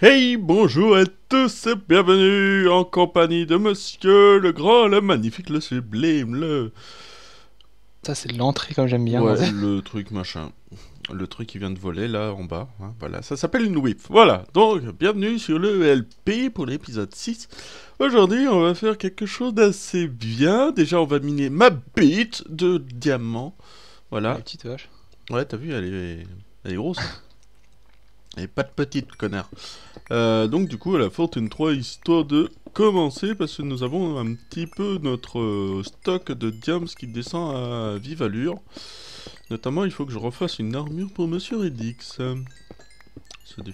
Hey, bonjour à tous et bienvenue en compagnie de monsieur le grand, le magnifique, le sublime, le... Ça, c'est l'entrée comme j'aime bien. Ouais, le truc machin. Le truc qui vient de voler là en bas. hein, voilà, ça s'appelle une whip. Voilà, donc bienvenue sur le LP pour l'épisode 6. Aujourd'hui, on va faire quelque chose d'assez bien. Déjà, on va miner ma bite de diamants. Voilà. La petite vache. Ouais, t'as vu, elle est, elle est grosse. Pas de petite, connard. Euh, donc, du coup, à la Fortune 3, histoire de commencer, parce que nous avons un petit peu notre euh, stock de diams qui descend à vive allure. Notamment, il faut que je refasse une armure pour Monsieur Redix.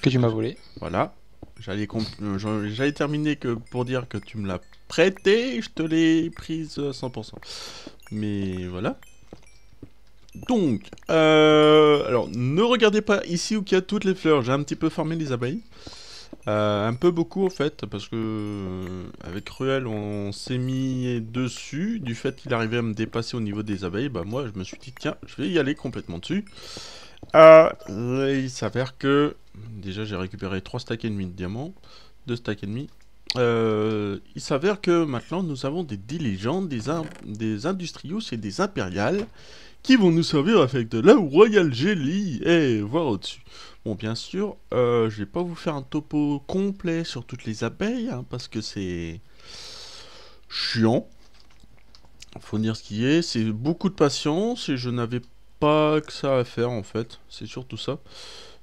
Que tu m'as volé. Voilà. J'allais euh, j'allais terminer que pour dire que tu me l'as prêté, je te l'ai prise à 100%. Mais voilà. Donc, euh, alors ne regardez pas ici où il y a toutes les fleurs. J'ai un petit peu formé les abeilles. Euh, un peu beaucoup en fait, parce que euh, avec Ruel on s'est mis dessus. Du fait qu'il arrivait à me dépasser au niveau des abeilles, bah moi je me suis dit tiens, je vais y aller complètement dessus. Et il s'avère que déjà j'ai récupéré 3 stacks et demi de diamants, 2 stacks et demi. Il s'avère que maintenant nous avons des diligents, des, in- des et des impériales qui vont nous servir avec de la Royal Jelly et voir au-dessus. Bon, bien sûr, euh, je vais pas vous faire un topo complet sur toutes les abeilles hein, parce que c'est chiant. Faut dire ce qui est, c'est beaucoup de patience et je n'avais pas que ça à faire en fait. C'est surtout ça.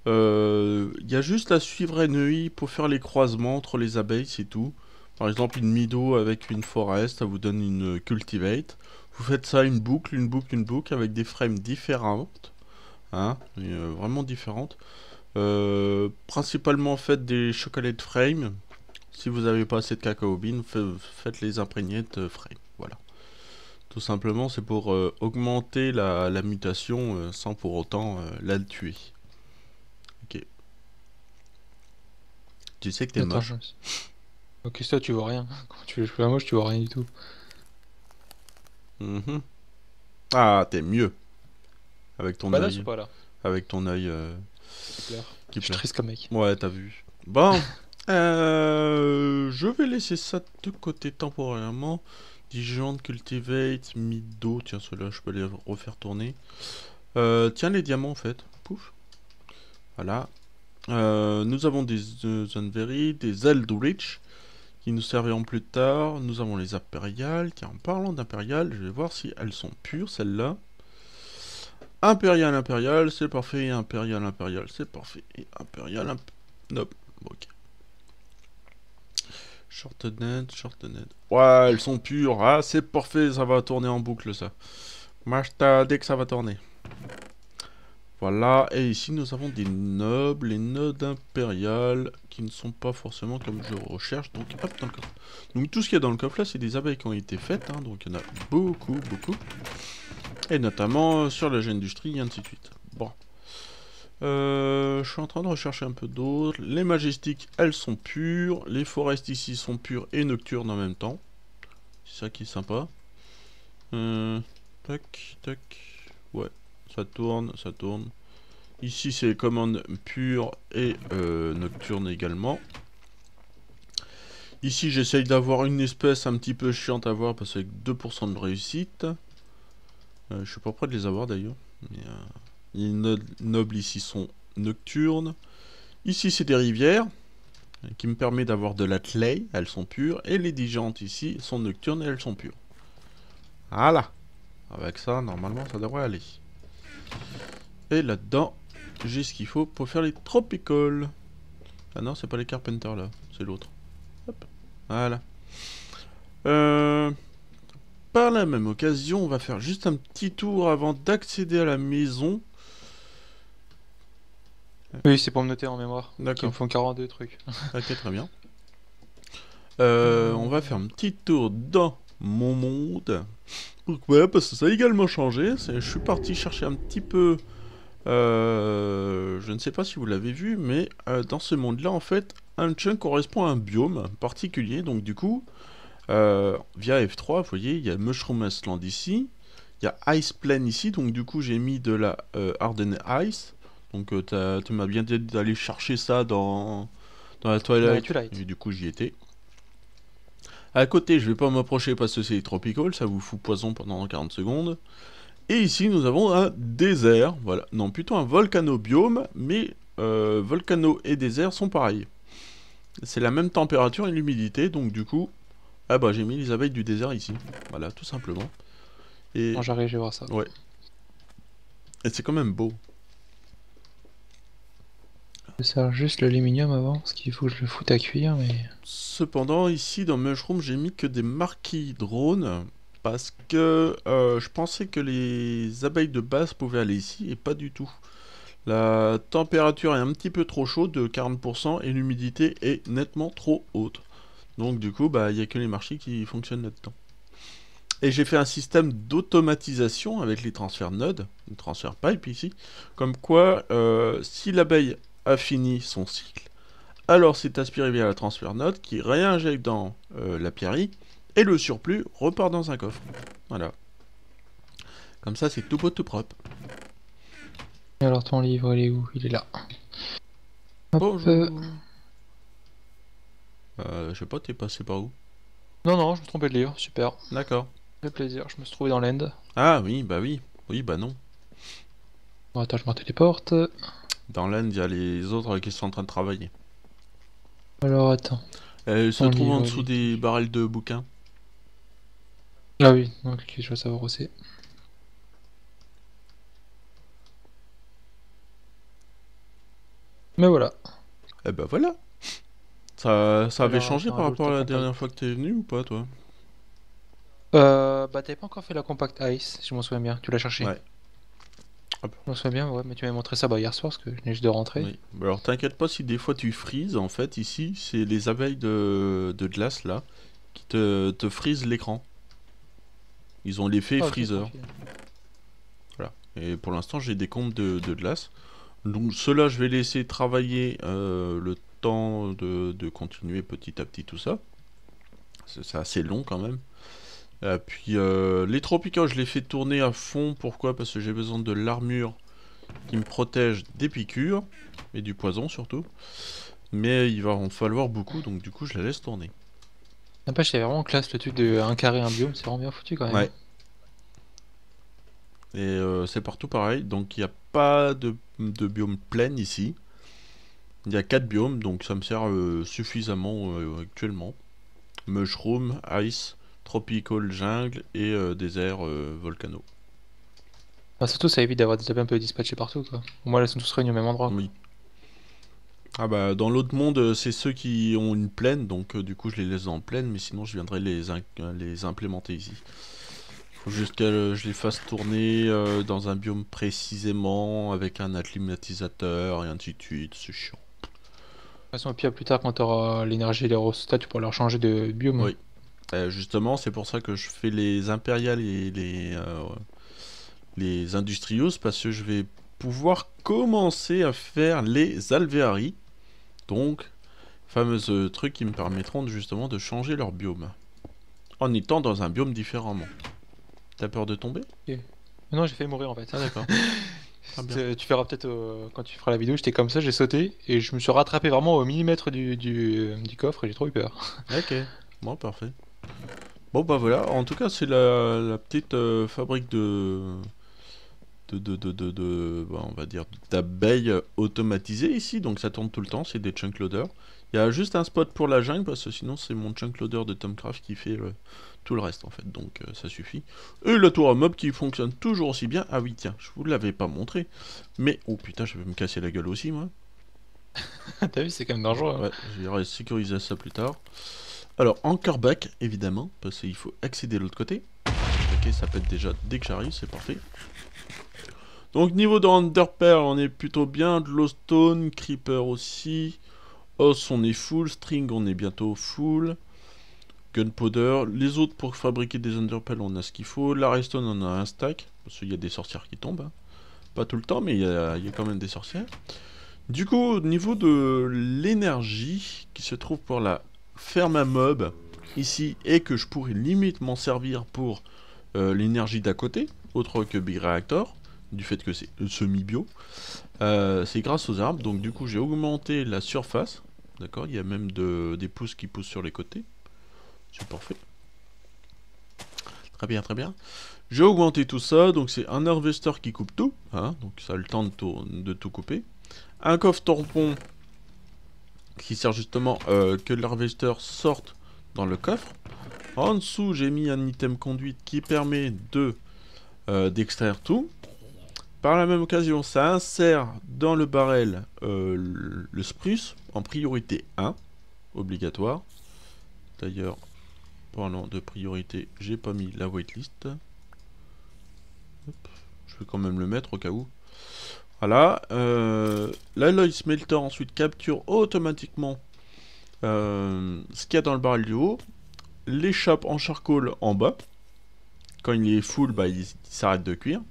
Euh, Il y a juste à suivre NEI pour faire les croisements entre les abeilles, c'est tout. Par exemple, une Mido avec une Forest, ça vous donne une Cultivate. Vous faites ça une boucle, une boucle, une boucle avec des frames différentes. Hein, euh, vraiment différentes. Euh, principalement faites des chocolate frames. Si vous n'avez pas assez de cacao bean, fa- faites les imprégnées de frame. Voilà. Tout simplement, c'est pour euh, augmenter la, la mutation euh, sans pour autant euh, la tuer. Ok. Tu sais que t'es moche. Ok, ça, tu vois rien. Quand tu fais la moche, tu vois rien du tout. Mhm. Ah, t'es mieux. Avec ton Bah œil. c'est pas là. Avec ton œil euh, qui Je suis plaît. triste comme mec. Ouais, t'as vu. Bon, euh, je vais laisser ça de côté temporairement. Dijon, Cultivate, Mido, tiens, ceux-là, je peux les refaire tourner. Euh, tiens, les diamants, en fait. Pouf. Voilà. Euh, nous avons des euh, Zanveri, des Eldritch, qui nous serviront plus tard. Nous avons les Impériales. Tiens, en parlant d'Impériales, je vais voir si elles sont pures, celles-là. Impérial, Impérial, c'est parfait. Impérial, Impérial, c'est parfait. Et Impérial, imp... Nope. Ok. Shortened, shortened. Ouais, elles sont pures. Ah, c'est parfait, ça va tourner en boucle, ça. Machta, dès que ça va tourner. Voilà, et ici nous avons des nobles, les nodes impériales, qui ne sont pas forcément comme je recherche, donc hop, dans le coffre. Donc tout ce qu'il y a dans le coffre là, c'est des abeilles qui ont été faites, hein, donc il y en a beaucoup, beaucoup. Et notamment euh, sur la industrie, et ainsi de suite. Bon. Euh, je suis en train de rechercher un peu d'autres. Les majestiques, elles sont pures. Les forests ici sont pures et nocturnes en même temps. C'est ça qui est sympa. Euh, tac, tac. Ouais, ça tourne, ça tourne. Ici, c'est les commandes pures et euh, nocturnes également. Ici, j'essaye d'avoir une espèce un petit peu chiante à voir parce qu'avec 2% de réussite. Euh, je suis pas prêt de les avoir d'ailleurs. Euh, les no- nobles ici sont nocturnes. Ici, c'est des rivières euh, qui me permet d'avoir de la clay, elles sont pures. Et les digentes ici sont nocturnes et elles sont pures. Voilà. Avec ça, normalement, ça devrait aller. Et là-dedans, j'ai ce qu'il faut pour faire les tropical. Ah non, c'est pas les carpenters là, c'est l'autre. Hop. Voilà. Euh, par la même occasion, on va faire juste un petit tour avant d'accéder à la maison. Oui, c'est pour me noter en mémoire. Qui me D'accord. font 42 trucs. Ok, très bien. Euh, on va faire un petit tour dans mon monde. Pourquoi Parce que ça a également changé. Je suis parti chercher un petit peu. euh, je ne sais pas si vous l'avez vu, mais euh, dans ce monde-là, en fait, un chunk correspond à un biome particulier. Donc, du coup, euh, via F3, vous voyez, il y a Mushroom Island ici. Il y a Ice Plain ici. Donc, du coup, j'ai mis de la Hardened Ice. Donc, tu m'as bien dit d'aller chercher ça dans, dans la Twilight. Twilight. Et du coup, j'y étais. À côté, je vais pas m'approcher parce que c'est tropical, ça vous fout poison pendant 40 secondes. Et ici, nous avons un désert, voilà. Non, plutôt un volcano-biome, mais euh, volcano et désert sont pareils. C'est la même température et l'humidité, donc du coup... Ah bah, j'ai mis les abeilles du désert ici. Voilà, tout simplement. Et, Quand j'arrive, je vais voir ça. et c'est quand même beau. Je sers juste l'aluminium avant, parce qu'il faut que je le foute à cuire, mais... Cependant, ici dans Mushroom, j'ai mis que des marquis drones parce que euh, je pensais que les abeilles de base pouvaient aller ici et pas du tout. La température est un petit peu trop chaude de 40% et l'humidité est nettement trop haute. Donc du coup, bah il n'y a que les marchés qui fonctionnent là-dedans. Et j'ai fait un système d'automatisation avec les transferts nodes, les transfert pipe ici, comme quoi euh, si l'abeille a fini son cycle, alors c'est aspiré via la transfert node qui réinjecte dans euh, la pierrie et le surplus repart dans un coffre. Voilà. Comme ça c'est tout beau tout propre. Et alors ton livre, il est où? Il est là. Hop, Bonjour. euh, Euh, je sais pas, t'es passé par où? Non, non, je me trompais de livre, super. D'accord. Fait plaisir, je me suis trouvé dans l'end. Ah oui, bah oui. Oui, bah non. Bon, attends, je me téléporte. Dans l'Inde, il y a les autres qui sont en train de travailler. Alors, attends. Elles se Ton trouvent en livre, dessous oui. des barrels de bouquins. Ah oui, donc ok, je vais savoir où c'est. Mais voilà. Eh ben voilà. Ça, ça avait Alors, changé par rapport à la dernière fois que t'es venu ou pas, toi? Euh, bah t'avais pas encore fait la compact ice, si je m'en souviens bien. Tu l'as cherché? Ouais. Hop. M'en souviens bien, ouais, mais tu m'avais montré ça bah, hier soir parce que je venais juste de rentrer. Oui. Bah Alors t'inquiète pas si des fois tu frises, en fait ici c'est les abeilles de, de glace là qui te, te frisent l'écran. Ils ont l'effet Ah, freezer. tranquille. Et pour l'instant j'ai des comptes de, de glace. Donc ceux-là je vais laisser travailler euh, le temps de, de continuer petit à petit tout ça. C'est assez long quand même. Et puis euh, les tropicaux je les fais tourner à fond. Pourquoi? Parce que j'ai besoin de l'armure qui me protège des piqûres et du poison surtout. Mais il va en falloir beaucoup donc du coup je la laisse tourner. N'empêche, c'est vraiment classe le truc de un carré, un biome, c'est vraiment bien foutu quand même. Ouais. Et euh, c'est partout pareil, donc il n'y a pas de, de biome plein ici. Il y a 4 biomes, donc ça me sert euh, suffisamment euh, actuellement. Mushroom, Ice, Tropical Jungle et euh, désert euh, Volcano. Bah, surtout, ça évite d'avoir des abeilles un peu dispatchées partout quoi. Au moins, elles sont tous réunies au même endroit. Oui. Ah bah dans l'autre monde, euh, c'est ceux qui ont une plaine, donc euh, du coup je les laisse en plaine, mais sinon je viendrai les, implémenter ici. Faut juste que euh, je les fasse tourner euh, dans un biome précisément, avec un acclimatisateur et ainsi de suite, c'est chiant. De toute façon, pire, plus tard, quand tu auras l'énergie et les rostats, tu pourras leur changer de biome. Oui. Euh, justement, c'est pour ça que je fais les impériales et les, euh, les industrios, parce que je vais pouvoir commencer à faire les alvéaries. Donc, fameux euh, trucs qui me permettront de, justement de changer leur biome. En étant dans un biome différemment. T'as peur de tomber? Non, j'ai fait mourir en fait. Ah d'accord. Ah, Tu verras peut-être euh, quand tu feras la vidéo, j'étais comme ça, j'ai sauté et je me suis rattrapé vraiment au millimètre du, du, du coffre et j'ai trop eu peur. ok, bon parfait. Bon bah voilà, en tout cas c'est la, la petite euh, fabrique de... De, de, de, de, de- bah, on va dire d'abeilles automatisées ici, donc ça tourne tout le temps, c'est des chunk loaders. Il y a juste un spot pour la jungle parce que sinon c'est mon chunk loader de Tomcraft qui fait euh, tout le reste en fait, donc euh, ça suffit. Et la tour à mob qui fonctionne toujours aussi bien. Ah oui tiens, je vous l'avais pas montré, mais oh putain je vais me casser la gueule aussi moi. T'as vu, c'est quand même dangereux. hein. Ouais, j'irai sécuriser ça plus tard. Alors, anchorback, évidemment, parce qu'il faut accéder de l'autre côté. Ok, ça pète déjà dès que j'arrive, c'est parfait. Donc, niveau de Underpearl, on est plutôt bien. Glowstone, Creeper aussi. Os, on est full. String, on est bientôt full. Gunpowder. Les autres, pour fabriquer des Underpearl, on a ce qu'il faut. La Redstone, on a un stack. Parce qu'il y a des sorcières qui tombent. hein. Pas tout le temps, mais il y a, quand même des sorcières. Du coup, au niveau de l'énergie qui se trouve pour la ferme à mob ici et que je pourrais limite m'en servir pour euh, l'énergie d'à côté, autre que Big Reactor, du fait que c'est semi-bio, euh, c'est grâce aux arbres. Donc du coup, j'ai augmenté la surface D'accord Il y a même de, des pousses qui poussent sur les côtés. C'est parfait. Très bien, très bien. J'ai augmenté tout ça, donc c'est un harvester qui coupe tout, hein, donc ça a le temps de tout, de tout couper. Un coffre tampon qui sert justement euh, que l'harvester sorte dans le coffre. En dessous, j'ai mis un item conduite qui permet de euh, d'extraire tout. Par la même occasion, ça insère dans le barrel euh, le, spruce en priorité 1, obligatoire. D'ailleurs, parlant de priorité, j'ai pas mis la waitlist. Je vais quand même le mettre au cas où. Voilà. Euh, L'alloy smelter ensuite capture automatiquement euh, ce qu'il y a dans le barrel du haut. L'échappe en charcoal en bas. Quand il est full, bah, il, s'arrête de cuire.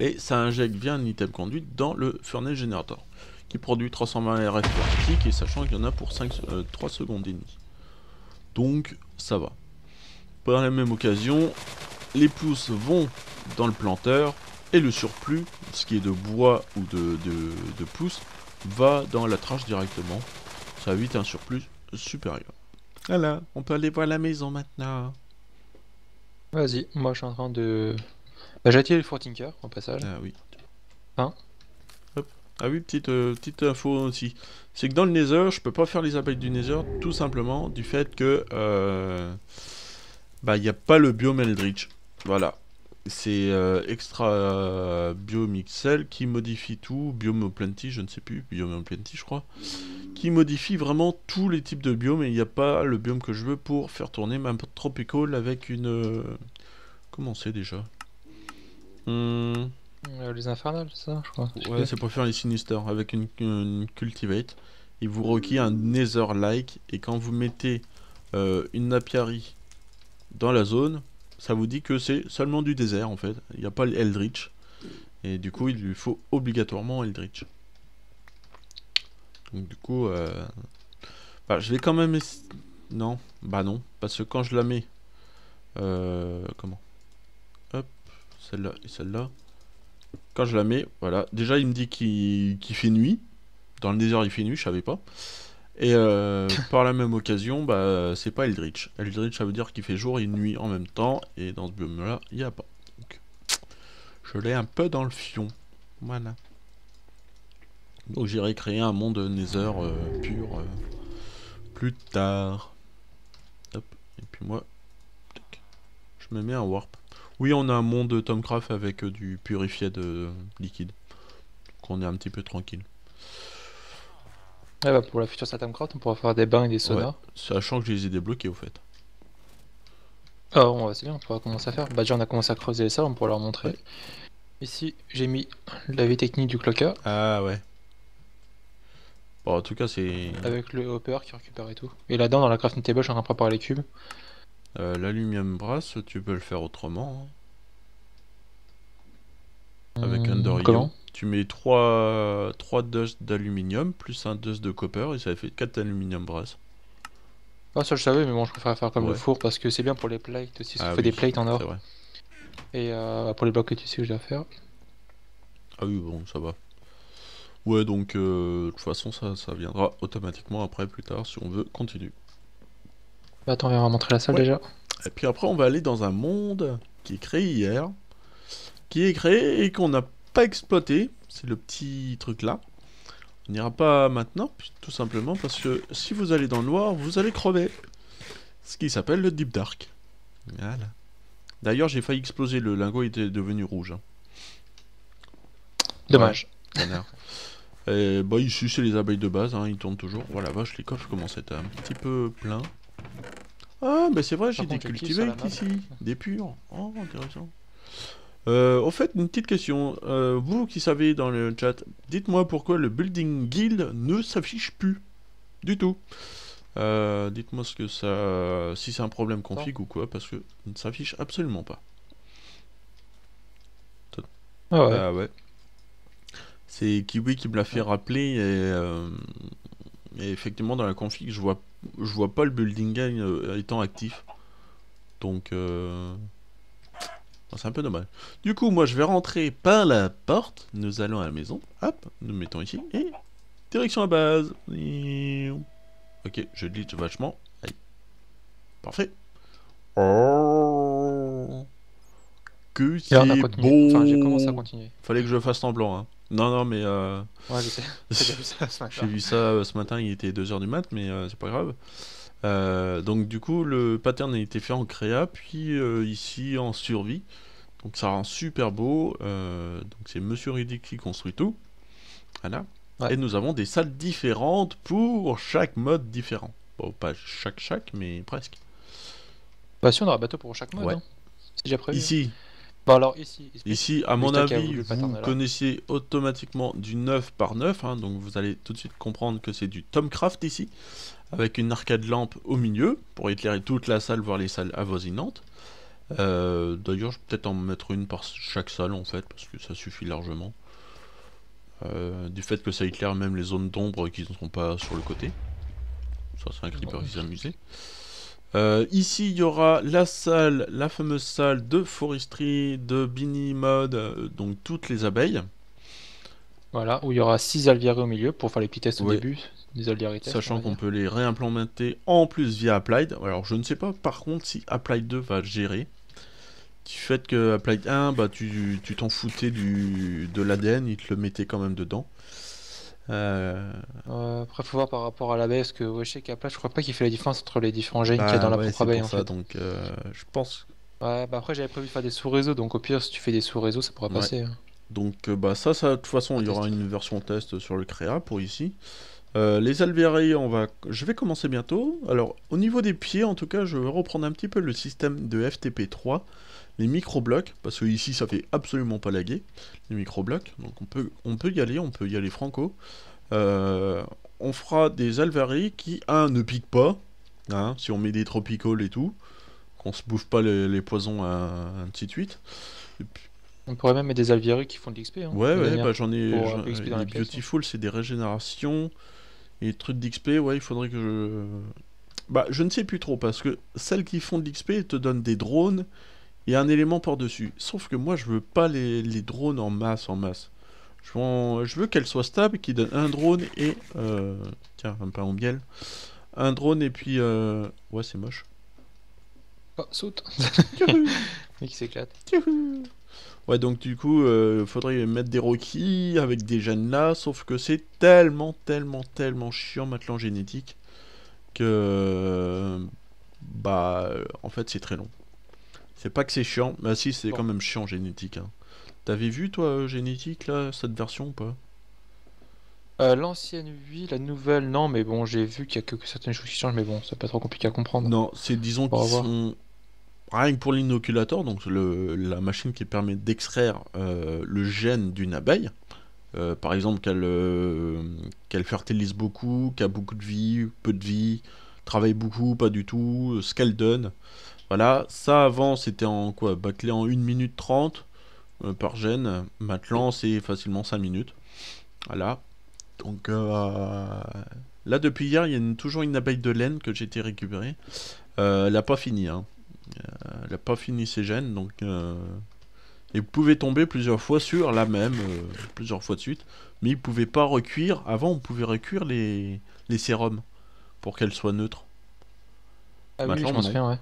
Et ça injecte via un item conduite dans le furnace generator. Qui produit 320 RF par et sachant qu'il y en a pour 5, euh, 3 secondes et demie. Donc ça va. Par la même occasion, les pousses vont dans le planteur et le surplus, ce qui est de bois ou de, de, va dans la tranche directement. Ça évite un surplus supérieur. Voilà, on peut aller voir la maison maintenant. Vas-y, moi je suis en train de. Bah, j'ai attiré le Fort Tinker au passage. Ah oui. Hein Hop. Ah oui, petite, euh, petite info aussi. C'est que dans le Nether, je peux pas faire les abeilles du Nether tout simplement du fait que euh, bah il n'y a pas le biome Eldritch. Voilà. C'est euh, extra euh, biome XL qui modifie tout, biome plenty, je ne sais plus, biome plenty je crois, qui modifie vraiment tous les types de biomes. Et il n'y a pas le biome que je veux pour faire tourner ma tropical avec une euh, comment c'est déjà? Hum, Euh, les infernales, ça, je crois. Ouais, c'est pour faire les Sinister avec une, une Cultivate. Il vous requiert un Nether-like. Et quand vous mettez une Napiari dans la zone, ça vous dit que c'est seulement du désert en fait. Il n'y a pas l'Eldritch. Et du coup, il lui faut obligatoirement Eldritch. Donc du coup, euh... bah, je vais quand même... Non, bah non. Parce que quand je la mets... Euh... Comment? Hop, celle-là et celle-là. Quand je la mets, voilà. Déjà, il me dit qu'il qu'il fait nuit. Dans le désert, il fait nuit, je savais pas. Et euh, par la même occasion, bah, c'est pas Eldritch. Eldritch, ça veut dire qu'il fait jour et nuit en même temps. Et dans ce biome-là, il n'y a pas. Donc, je l'ai un peu dans le fion. Voilà. Donc, j'irai créer un monde Nether euh, pur euh, plus tard. Et puis moi, je me mets un warp. Oui, on a un monde Tomcraft avec du purifié de liquide. Donc on est un petit peu tranquille. Ouais, bah, pour la future Satamcraft, on pourra faire des bains et des saunas. Sachant que je les ai débloqués au fait. Ah, bon, bah, c'est bien, on pourra commencer à faire. Bah, déjà, on a commencé à creuser ça, on pourra leur montrer. Ici, j'ai mis la vie technique du clocker Ah ouais. Bon, en tout cas, c'est avec le hopper qui récupère et tout. Et là-dedans, dans la crafting table, je suis en train de préparer les cubes. euh, l'aluminium brass, tu peux le faire autrement. hein. Avec Under Comment? Io. Tu mets 3, 3 dust d'aluminium plus un dust de copper et ça fait 4 aluminium brass. Ah, ça je savais, mais bon, je préfère faire comme le Ouais. four parce que c'est bien pour les plates aussi. Ça Ah fait oui, des plates en or. vrai. Et euh, pour les blocs que tu sais que je dois faire. Ah oui, bon, ça va. Ouais, donc euh, de toute façon, ça, ça viendra automatiquement après, plus tard, si on veut continuer. Bah, attends, on va montrer la salle Ouais. déjà. Et puis après, on va aller dans un monde qui est créé hier, qui est créé et qu'on n'a pas exploité. C'est le petit truc là. On n'ira pas maintenant, tout simplement parce que si vous allez dans le noir, vous allez crever. Ce qui s'appelle le Deep Dark. Voilà. D'ailleurs, j'ai failli exploser, le lingot était devenu rouge. hein. Dommage. Et bah ici c'est les abeilles de base, hein, ils tournent toujours. Voilà, vache, les coffres commencent à être un petit peu pleins. Ah, mais c'est vrai, j'ai des cultivés map. ici, des purs. Oh, intéressant. Euh, au fait, une petite question. Euh, vous qui savez dans le chat, dites-moi pourquoi le Building Guild ne s'affiche plus du tout. Euh, dites-moi ce que ça, si c'est un problème config ou quoi, parce que il ne s'affiche absolument pas. Ah ouais. Ah ouais. C'est Kiwi qui me l'a fait rappeler et, euh, et effectivement dans la config je vois je vois pas le building euh, étant actif. Donc euh, c'est un peu dommage. Du coup moi je vais rentrer par la porte, nous allons à la maison, hop, nous mettons ici et Direction à base. Ok, je glitch vachement. Aïe. Parfait. Oh. Que c'est continué. Enfin, j'ai commencé à beau. continuer. Fallait que je fasse semblant. Hein. Non, non, mais euh, Ouais, je sais. J'ai vu ça ce j'ai matin. vu ça euh, ce matin, il était 2h du mat, mais euh, c'est pas grave. Euh, donc du coup, le pattern a été fait en créa, puis euh, ici en survie. Donc ça rend super beau. euh, donc c'est Monsieur Riddick qui construit tout. Voilà. Ouais. Et nous avons des salles différentes pour chaque mode différent. Bon, pas chaque chaque, mais presque. Bah, si, on aura bateau pour chaque mode. Ouais. hein. C'est déjà prévu. Ici, Bon, alors ici. à mon avis, vous connaissez automatiquement du 9 par 9, hein, donc vous allez tout de suite comprendre que c'est du Tomcraft ici, avec une arcade lampe au milieu, pour éclairer toute la salle, voire les salles avoisinantes. Euh, D'ailleurs, je vais peut-être en mettre une par chaque salle, en fait, parce que ça suffit largement. Euh, du fait que ça éclaire même les zones d'ombre qui ne sont pas sur le côté. Ça, c'est un creeper qui s'est amusé. Euh, ici, il y aura la salle, la fameuse salle de foresterie, de Bini Mode, euh, donc toutes les abeilles. Voilà, où il y aura 6 alviarés au milieu pour faire les petits tests au Ouais. début. Des alviarés Sachant qu'on peut les réimplémenter en plus via Applied. Alors je ne sais pas par contre si Applied 2 va gérer. Du fait que Applied 1, bah tu tu t'en foutais du, de l'ADN, il te le mettait quand même dedans. Euh, Euh, après, faut voir par rapport à l'abeille, parce que ouais, je sais qu'Apple, je crois pas qu'il fait la différence entre les différents gènes qu'il y a bah, dans la ouais, propre abeille pour en fait. donc euh, je pense. Ouais, bah après, j'avais prévu de faire des sous-réseaux, donc au pire, si tu fais des sous-réseaux, ça pourra passer. hein. Donc euh, bah ça, ça de toute façon, il y aura une version test sur le Créa pour ici. Euh, les alvéaries, on va, je vais commencer bientôt. Alors au niveau des pieds, en tout cas, je vais reprendre un petit peu le système de FTP3, les micro-blocs, parce que ici ça fait absolument pas laguer les micro-blocs. Donc on peut, on peut y aller, on peut y aller franco. Euh, on fera des alvéaries qui, un, ne piquent pas, hein, si on met des tropicals et tout, qu'on se bouffe pas les, les poisons, un- ainsi de suite. Et puis- On pourrait même mettre des alviarés qui font de l'XP. Hein, Ouais, bah j'en ai. pour dans les hein. Beautiful, c'est des régénérations. Et trucs d'XP, ouais, il faudrait que je. Bah, je ne sais plus trop, parce que celles qui font de l'XP, te donnent des drones et un élément par-dessus. Sauf que moi, je veux pas les, les drones en masse, en masse. Je veux, en- je veux qu'elles soient stables, qui donnent un drone et. euh, Tiens, un pain au miel. Un drone et puis. euh, Ouais, c'est moche. Oh, saute Mec qui s'éclate. Ouais, donc du coup, euh, faudrait mettre des Rockies avec des gènes là, sauf que c'est tellement, tellement, tellement chiant maintenant en génétique que. Bah, euh, en fait, c'est très long. C'est pas que c'est chiant, mais si, c'est quand même chiant génétique. hein. T'avais vu, toi, euh, génétique, là, cette version ou pas? Euh, L'ancienne, oui, la nouvelle, non, mais bon, j'ai vu qu'il y a que certaines choses qui changent, mais bon, c'est pas trop compliqué à comprendre. Non, c'est disons qu'ils sont. Rien que pour l'inoculateur, donc le, la machine qui permet d'extraire euh, le gène d'une abeille, euh, par exemple qu'elle fertilise beaucoup, qu'elle a beaucoup de vie, peu de vie, travaille beaucoup, pas du tout, ce qu'elle donne. Voilà, ça avant c'était en quoi Bâclé en 1 minute 30 euh, par gène, maintenant c'est facilement 5 minutes. Voilà. Donc euh, là depuis hier, il y a une- toujours une abeille de laine que j'ai été récupérer. Euh, elle a pas fini, hein. Elle a pas fini ses gènes, donc et vous pouvez tomber plusieurs fois sur la même, plusieurs fois de suite. Mais il pouvait pas recuire. Avant, on pouvait recuire les les sérums pour qu'elles soient neutres. Ah oui, je m'en souviens, ouais.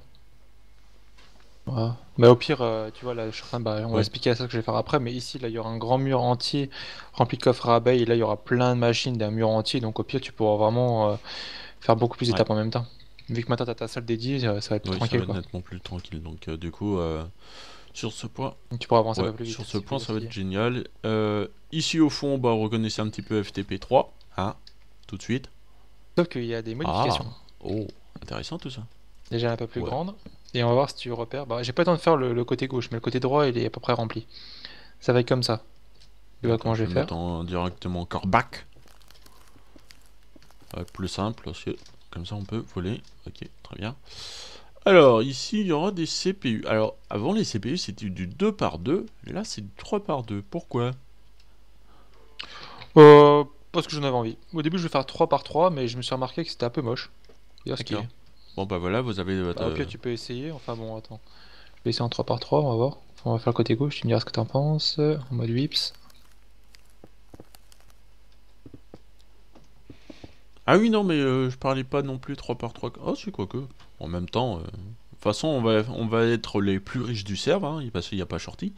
Ouais. Mais au pire, euh, tu vois, là, je suis en train bah, on va expliquer ça ce que je vais faire après, mais ici, là, il y aura un grand mur entier rempli de coffres à abeilles, et là, il y aura plein de machines d'un mur entier, donc au pire, tu pourras vraiment euh, faire beaucoup plus Ouais. d'étapes en même temps. Vu que maintenant, tu as ta salle dédiée, euh, ça va être plus Oui, ça tranquille, va être nettement plus tranquille. Donc du coup, sur ce point, tu pourras avancer ouais, un peu plus vite. sur ce point, ça va être génial. Ici au fond, bah, reconnaissez un petit peu FTP3, hein, tout de suite. Sauf qu'il y a des modifications. Oh, intéressant tout ça. Déjà un peu plus grande. Et on va voir si tu repères. Bah, j'ai pas le temps de faire le, le côté gauche, mais le côté droit, il est à peu près rempli. Ça va être comme ça. Tu vois comment je vais faire directement encore back. Ouais, plus simple, parce que comme ça on peut voler. Ok, très bien. Alors, ici, il y aura des CPU. Alors, avant les CPU, c'était du 2 par 2. Là, c'est du 3 par 2. Pourquoi? Euh, parce que j'en avais envie. Au début, je vais faire 3 par 3, mais je me suis remarqué que c'était un peu moche. Dire ce qui D'accord. est. Bon, bah voilà, vous avez votre... Bah, au pire, tu peux essayer. Enfin bon, attends. Je vais essayer en 3 par 3, on va voir. On va faire le côté gauche, tu me diras ce que t'en penses. En mode whips. Ah oui, non, mais euh, je parlais pas non plus 3 par 3. Oh, c'est quoi que. En même temps, euh, de toute façon, on va, on va être les plus riches du serve, hein, parce qu'il n'y a pas Shorty.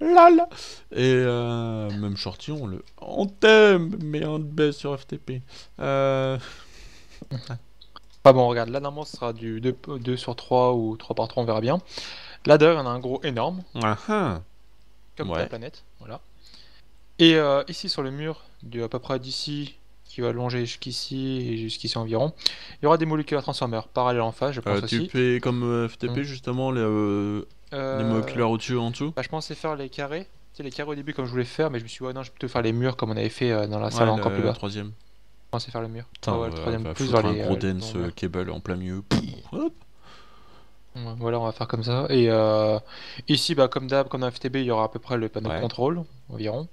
Là Et euh, même Shorty, on le. On t'aime, mais on te baisse sur FTP. Euh. Bon, regarde, là normalement ce sera du 2, 2 sur 3 ou 3 par 3, on verra bien. Là d'ailleurs, en a un gros énorme, Ah ah comme Ouais. la planète. Voilà. Et euh, ici sur le mur, de à peu près d'ici, qui va longer jusqu'ici et jusqu'ici environ, il y aura des molécules transformers parallèles en face, je pense Euh, Tu aussi. fais comme euh, FTP Mm. justement les, euh, Euh, les au-dessus en dessous bah, je pensais faire les carrés. Tu sais, les carrés au début comme je voulais faire, mais je me suis dit, ouais, non, je vais plutôt faire les murs comme on avait fait dans la salle Ouais, encore le- plus bas. troisième. Je pensais faire le mur. Putain, ouais, le troisième va plus vers un les, gros euh, dense euh, cable en plein milieu. Hop. Voilà, on va faire comme ça. Et euh, ici, bah, comme d'hab, comme dans FTB, il y aura à peu près le panneau Ouais. de contrôle, environ.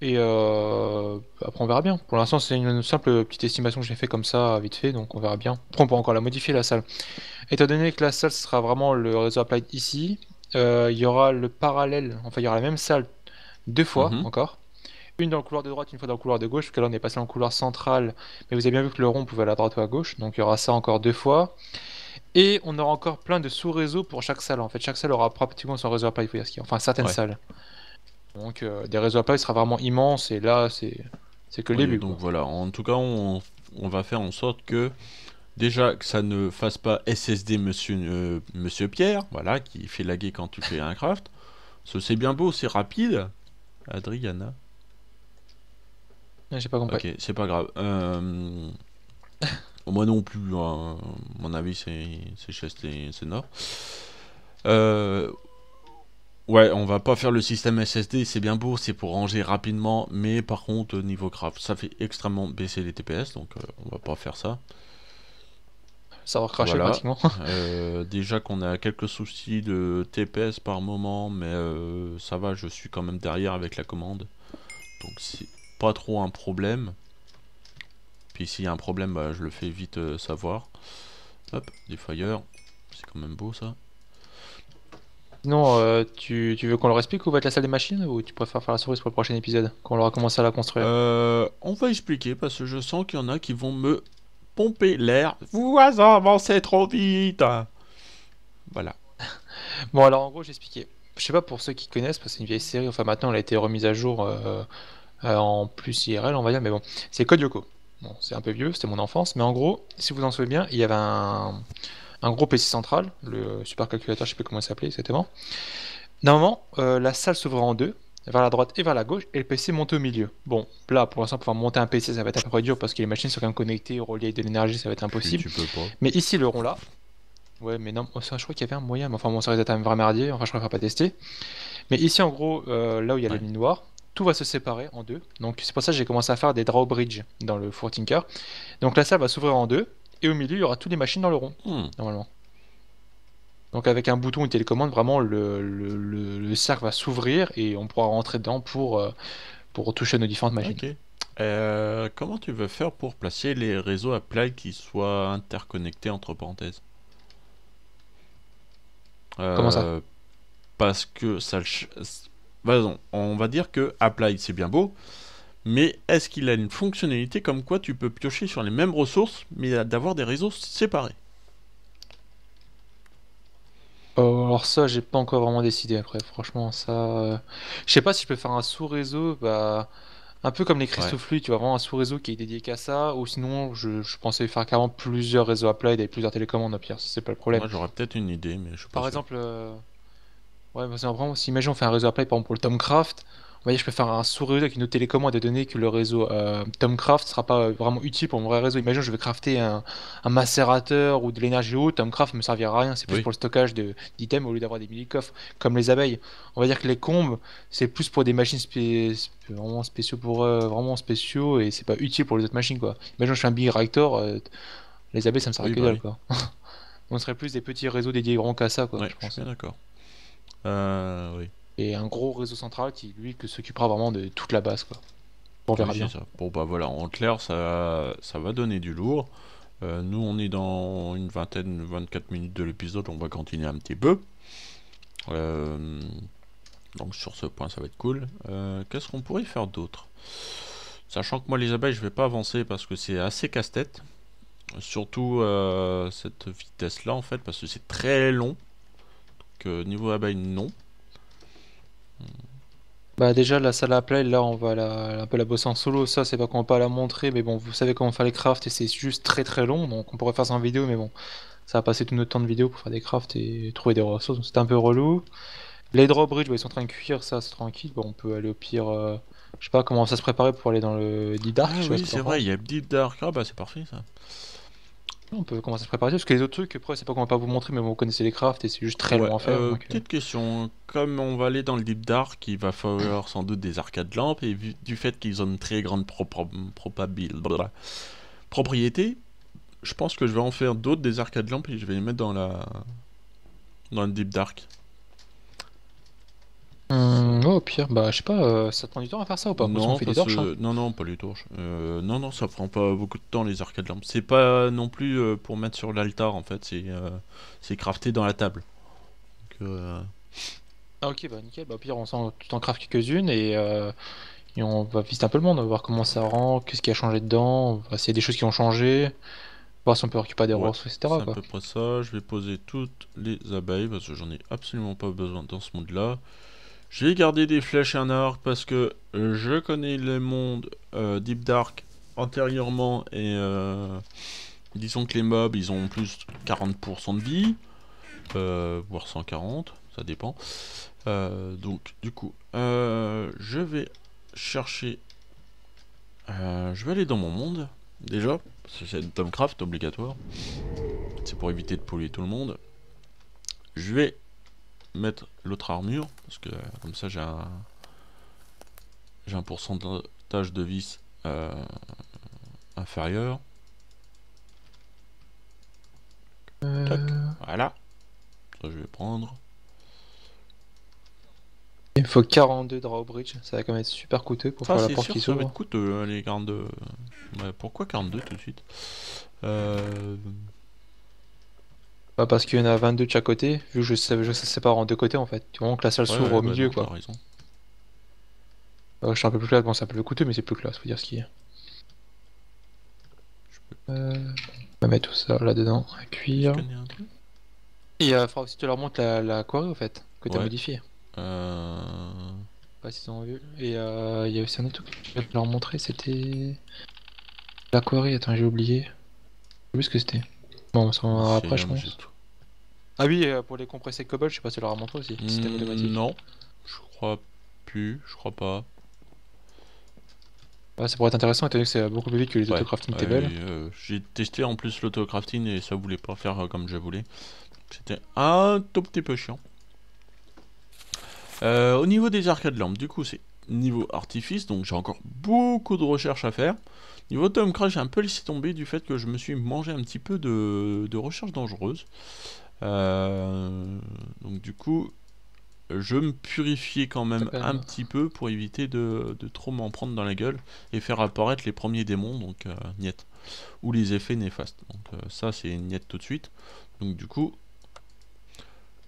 Et euh, après, on verra bien. Pour l'instant, c'est une simple petite estimation que j'ai fait comme ça, vite fait, donc on verra bien. Après, on peut encore la modifier, la salle. Étant donné que la salle sera vraiment le réseau Applied ici, il y aura le parallèle, enfin, il y aura la même salle deux fois Mhm. encore. Une dans le couloir de droite, une fois dans le couloir de gauche, parce que là, on est passé dans le couloir central, mais vous avez bien vu que le rond pouvait aller à droite ou à gauche, donc il y aura ça encore deux fois. Et on aura encore plein de sous-réseaux pour chaque salle. En fait, chaque salle aura pratiquement son réseau y a. Enfin, certaines Ouais. salles. Donc, euh, des réseaux Apple sera vraiment immense. Et là, c'est c'est que le Oui, début. donc quoi. voilà, en tout cas, on, on va faire en sorte que déjà que ça ne fasse pas SSD Monsieur, euh, Monsieur Pierre, voilà, qui fait laguer quand tu fais un craft. C'est bien beau, c'est rapide. Adriana. J'ai pas compris. Ok, c'est pas grave. Euh, Moi non plus, hein. mon avis, c'est chest et c'est nord. Euh, Ouais, on va pas faire le système SSD, c'est bien beau, c'est pour ranger rapidement, mais par contre, niveau craft, ça fait extrêmement baisser les TPS, donc euh, on va pas faire ça. Ça va recracher Voilà. pratiquement. Euh, déjà qu'on a quelques soucis de TPS par moment, mais ça va, je suis quand même derrière avec la commande. Donc c'est pas trop un problème. Puis s'il y a un problème, bah, je le fais vite euh, savoir. Hop, des fires, c'est quand même beau ça. Sinon, euh, tu, tu veux qu'on leur explique où va être la salle des machines ou tu préfères faire la surprise pour le prochain épisode Quand on aura commencé à la construire? Euh, on va expliquer parce que je sens qu'il y en a qui vont me pomper l'air. Vous avancez trop vite. Voilà. Bon, alors en gros, j'expliquais. Je sais pas pour ceux qui connaissent, parce que c'est une vieille série, enfin maintenant elle a été remise à jour euh, euh, en plus IRL, on va dire, mais bon, c'est Code Yoko. Bon, c'est un peu vieux, c'était mon enfance, mais en gros, si vous en souvenez bien, il y avait un, un gros PC central, le supercalculateur, je sais plus comment il s'appelait exactement. Normalement, euh, la salle s'ouvrait en deux, vers la droite et vers la gauche, et le PC montait au milieu. Bon, là, pour l'instant, pouvoir monter un PC, ça va être à peu près dur, parce que les machines sont quand même connectées, reliées de l'énergie, ça va être impossible. Tu, tu peux pas. Mais ici, le rond là. Ouais, mais non, ça, je crois qu'il y avait un moyen, mais enfin, bon, ça risque d'être un vrai merdier, enfin, je préfère pas tester. Mais ici, en gros, euh, là où il y a Ouais. la ligne noire, tout va se séparer en deux. Donc, c'est pour ça que j'ai commencé à faire des drawbridge dans le Four Tinker. Donc, la salle va s'ouvrir en deux, et au milieu, il y aura toutes les machines dans le rond, Hmm. normalement. Donc, avec un bouton, une télécommande, vraiment, le, le, le- le cercle va s'ouvrir et on pourra rentrer dedans pour, euh, pour toucher nos différentes machines. Euh, comment tu veux faire pour placer les réseaux Apple qui soient interconnectés entre parenthèses? Comment ça? Euh, Parce que ça. Ch- Bah on va dire que Applied c'est bien beau, mais est-ce qu'il a une fonctionnalité comme quoi tu peux piocher sur les mêmes ressources, mais d'avoir des réseaux séparés? Euh, alors ça, j'ai pas encore vraiment décidé après. Franchement, ça, euh, je sais pas si je peux faire un sous-réseau, bah, un peu comme les cristoflux, tu vois, vraiment un sous-réseau qui est dédié qu'à ça, ou sinon, je, je pensais faire carrément plusieurs réseaux Applied et plusieurs télécommandes au pire, c'est pas le problème. Moi j'aurais peut-être une idée, mais je Par sûr. exemple, euh, ouais, parce que vraiment, si imagine on fait un réseau Applied par exemple pour le Tomcraft, on va dire je peux faire un sous-réseau avec une autre télécommande et donner que le réseau euh, Tomcraft sera pas vraiment utile pour mon vrai réseau. Imagine je vais crafter un, un macérateur ou de l'énergie haute, Tomcraft me servira à rien, c'est plus Oui. pour le stockage de- d'items au lieu d'avoir des mini-coffres comme les abeilles. On va dire que les combes, c'est plus pour des machines spé- vraiment spéciaux pour eux, vraiment spéciaux et c'est pas utile pour les autres machines quoi. Imagine je fais un big reactor, euh, les abeilles ça me sert à Oui, que bah dalle oui. quoi. On serait plus des petits réseaux dédiés vraiment qu'à ça quoi, Ouais, je pense. suis bien d'accord. Euh, oui. Et un gros réseau central qui, lui, que s'occupera vraiment de toute la base, quoi. On verra Oui, bien. ça. Bon bah voilà, en clair, ça, ça va donner du lourd. Euh, nous, on est dans une vingtaine, 24 minutes de l'épisode, on va continuer un petit peu. Euh, donc sur ce point, ça va être cool. Euh, Qu'est-ce qu'on pourrait faire d'autre? Sachant que moi les abeilles je vais pas avancer parce que c'est assez casse-tête. Surtout cette vitesse là en fait parce que c'est très long. Euh, niveau abeilles non. Bah déjà la salle à play là on va la, un peu la bosser en solo, ça c'est pas qu'on va pas la montrer mais bon vous savez comment faire les crafts et c'est juste très très long donc on pourrait faire ça en vidéo mais bon ça va passer tout notre temps de vidéo pour faire des crafts et trouver des ressources donc c'est un peu relou. Les drawbridge bah, ils sont en train de cuire ça c'est tranquille, bon on peut aller au pire euh, je sais pas comment ça se préparer pour aller dans le Deep Dark. Ah oui ce que c'est vrai, il y a Deep Dark. Ah bah c'est parfait ça. On peut commencer à se préparer parce que les autres trucs après c'est pas qu'on va pas vous montrer mais vous connaissez les crafts et c'est juste très Ouais, long à faire. euh, donc, euh, petite question, comme on va aller dans le Deep Dark, il va falloir sans doute des arcades lampes, et vu, du fait qu'ils ont une très grande blablabla, propriété, je pense que je vais en faire d'autres des arcades lampes et je vais les mettre dans la dans le Deep Dark. Hum, ouais, au pire, bah je sais pas, euh, ça te prend du temps à faire ça ou pas? Fait des torches. hein. non, non, pas les torches. Euh, non, non, ça prend pas beaucoup de temps les arcades lampes. C'est pas non plus euh, pour mettre sur l'altar en fait, c'est crafté dans la table. Donc, Ah ok, bah nickel, bah au pire on s'en tout en craft quelques-unes et, et on va visiter un peu le monde, on va voir comment ça rend, qu'est-ce qui a changé dedans, s'il y a des choses qui ont changé, voir si on peut récupérer des Ouais, ressources, etc. C'est à peu près ça. Je vais poser toutes les abeilles parce que j'en ai absolument pas besoin dans ce monde-là. Je vais garder des flèches et un arc parce que euh, je connais le monde euh, Deep Dark antérieurement et euh, disons que les mobs ils ont plus 40% de vie, euh, voire 140, ça dépend. Donc du coup, je vais chercher. je vais aller dans mon monde déjà, c'est Tomcraft obligatoire. C'est pour éviter de polluer tout le monde. Je vais mettre l'autre armure, parce que comme ça j'ai un j'ai un pourcentage de vis euh, inférieur. Tac. Euh, Voilà. Ça je vais prendre. Il me faut 42 drawbridge, ça va quand même être super coûteux pour Ça faire la porte sûr, qui ça va être coûteux hein, les 42. Ouais, pourquoi 42 tout de suite? Euh... Bah, parce qu'il y en a 22 de chaque côté, vu que je sais, je sais sépare en deux côtés en fait. Tu vois que la salle s'ouvre ouais, au bah milieu non, quoi. t'as raison. Euh, je suis un peu plus classe, bon c'est un peu plus coûteux mais c'est plus classe, faut dire ce qu'il y a. Je peux Euh, on va mettre tout ça là-dedans, truc Et il faudra aussi que tu leur montres la, la quarry au fait, que tu as Ouais. modifié. Euh... Pas s'ils ont vu. Et euh, il y a aussi un autre truc que je vais leur montrer, c'était. La quarry, attends, j'ai oublié. J'ai oublié ce que c'était. Bon, ça après, je pense. Ah oui, euh, pour les compressés cobalt, je sais pas si tu leur as montré aussi. Système Hmm, automatique. Non, je crois plus, je crois pas. Ouais, ça pourrait être intéressant étant donné que c'est beaucoup plus vite que les Ouais, autocrafting ouais, tables. euh, J'ai testé en plus l'autocrafting et ça voulait pas faire euh, comme je voulais. C'était un tout petit peu chiant. Euh, au niveau des arcades lampes, du coup, c'est niveau artifice, donc j'ai encore beaucoup de recherches à faire. Niveau Tomcraft, j'ai un peu laissé tomber du fait que je me suis mangé un petit peu de, de recherche dangereuse. Euh, donc du coup, je me purifiais quand même un petit peu pour éviter de, de trop m'en prendre dans la gueule et faire apparaître les premiers démons, donc euh, niet. Ou les effets néfastes. Donc euh, ça c'est niet tout de suite. Donc du coup,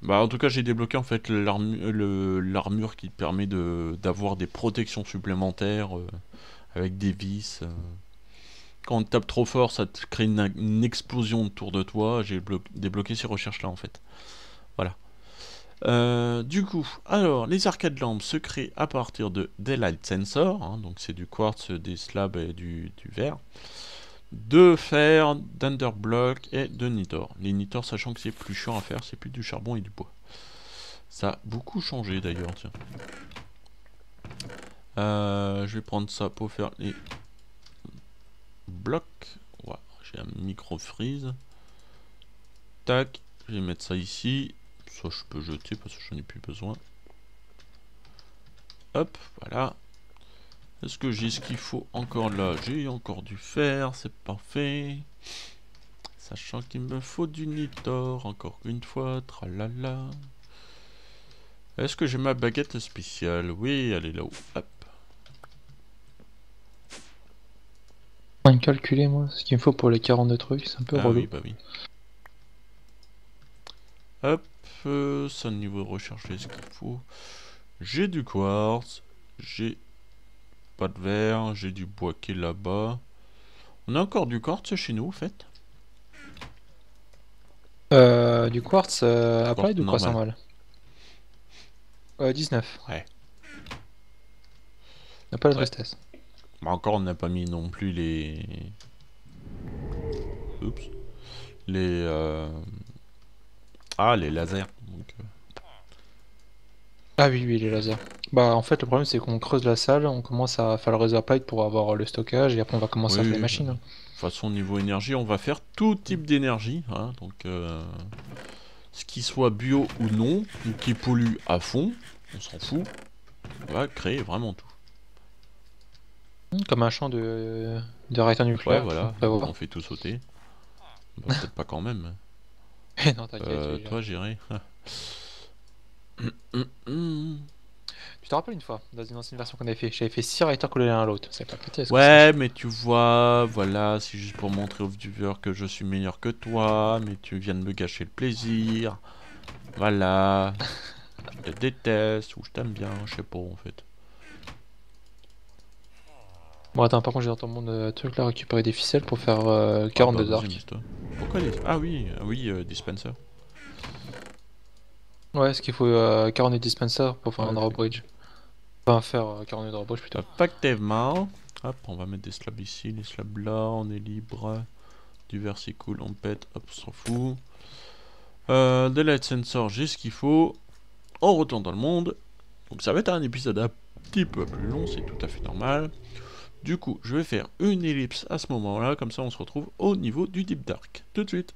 bah en tout cas j'ai débloqué en fait l'armure qui permet de d'avoir des protections supplémentaires euh, avec des vis. euh. Quand on tape trop fort, ça te crée une, explosion autour de toi. J'ai blo- débloqué ces recherches là en fait. Voilà. Euh, du coup, alors les arcades lampes se créent à partir de Daylight Sensor, hein, donc c'est du quartz, des slabs et du, du verre, de fer, d'underblock et de nitor. Les nitor, sachant que c'est plus chiant à faire, c'est plus du charbon et du bois. Ça a beaucoup changé d'ailleurs, tiens. Euh, je vais prendre ça pour faire les blocs. J'ai un micro freeze. Tac, je vais mettre ça ici. Ça, je peux jeter parce que j'en ai plus besoin. Hop, voilà. Est-ce que j'ai ce qu'il faut encore là? J'ai encore du fer, c'est parfait. Sachant qu'il me faut du nitor, encore une fois, tralala. Est-ce que j'ai ma baguette spéciale? Oui, elle est là-haut. Hop. Je vais calculer moi ce qu'il me faut pour les 42 trucs, c'est un peu Ah relou. oui, bah oui. Hop, euh, ça niveau recherche, ce qu'il faut. J'ai du quartz, j'ai pas de verre, j'ai du bois qui est là-bas. On a encore du quartz chez nous, en fait Euh, du quartz euh, Applied ou Quartz quoi normal euh, 19. Ouais. On n'a pas la tristesse. Bah, encore, on n'a pas mis non plus les... Oups. Les... euh, Ah, les lasers. Donc, euh, Ah oui, oui, les lasers. Bah en fait le problème c'est qu'on creuse la salle, on commence à faire le pipe pour avoir le stockage et après on va commencer à faire les machines. hein. De toute façon, niveau énergie, on va faire tout type d'énergie. hein, donc, euh, ce qui soit bio ou non, ou qui pollue à fond, on s'en fout. On va créer vraiment tout. Comme un champ de, de réacteurs Ouais, nucléaires. voilà, Bah, voilà. on fait tout sauter. Bah, Peut-être pas quand même. non, t'inquiète, Euh, toi, Tu te rappelles une fois, dans une ancienne version qu'on avait fait, j'avais fait 6 réacteurs collés l'un à l'autre. C'est pas pété, est-ce que Ouais, mais tu vois, voilà, c'est juste pour montrer aux viewers que je suis meilleur que toi, mais tu viens de me gâcher le plaisir. Voilà. je te déteste, ou je t'aime bien, je sais pas en fait. Bon, attends, par contre, j'ai dans ton monde euh, truc là, récupérer des ficelles pour faire euh, Ah, 42 bah, vas-y, arcs. amuse-toi. Pourquoi les... Ah oui, ah oui, euh, dispenser. Ouais, est-ce qu'il faut euh, 42 dispensers pour faire Ouais, un drawbridge Enfin, faire euh, 42 drawbridge plutôt. Effectivement. Hop, on va mettre des slabs ici, les slabs là, on est libre. Du versicool, on pète, hop, on s'en fout. Euh, des light sensors, j'ai ce qu'il faut. On retourne dans le monde. Donc ça va être un épisode un petit peu plus long, c'est tout à fait normal. Du coup, je vais faire une ellipse à ce moment-là, comme ça on se retrouve au niveau du Deep Dark. Tout de suite.